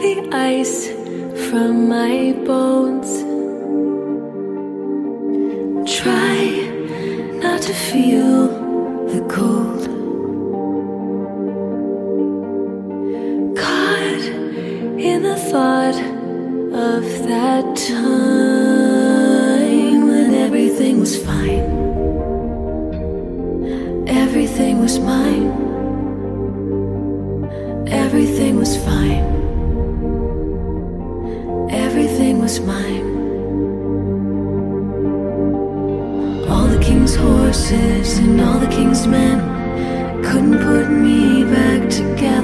the ice from my bones. Try not to feel the cold. Caught in the thought of that time when everything was fine. Everything was mine. Everything was fine. Mine. All the king's horses and all the king's men couldn't put me back together